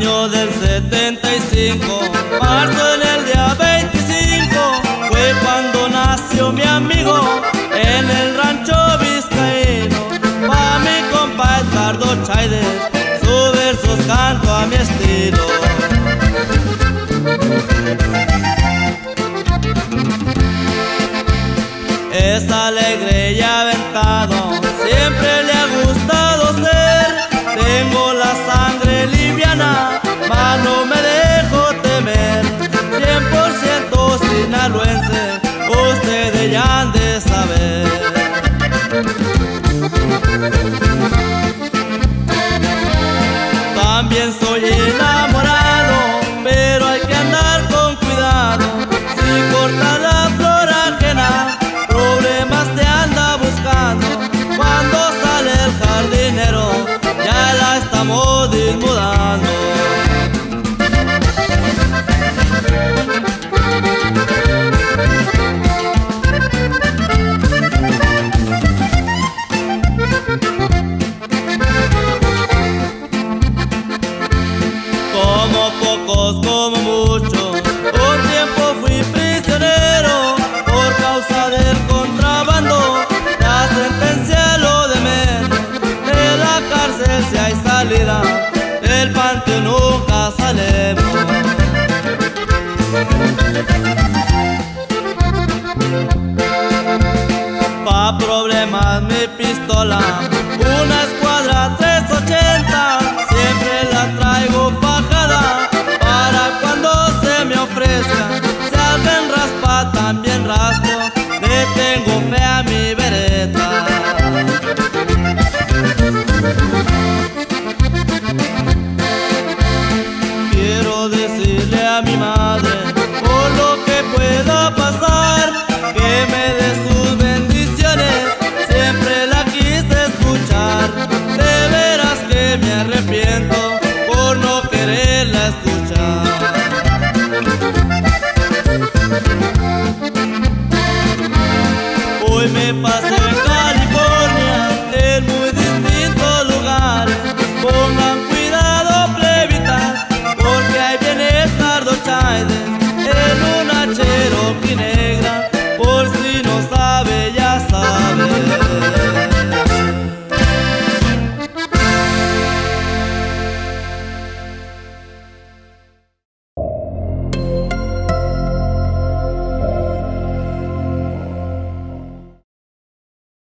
Año del 75, marzo en el día 25, fue cuando nació mi amigo en el rancho vizcaíno. Pa' mi compa Edgardo Chaides, su versos canto a mi estilo. Es alegre y 变所以呢 como mucho. Un tiempo fui prisionero por causa del contrabando. La sentencia lo de. De la cárcel si hay salida, del panteón nunca salemos. Pa' problemas mi pistola mi madre.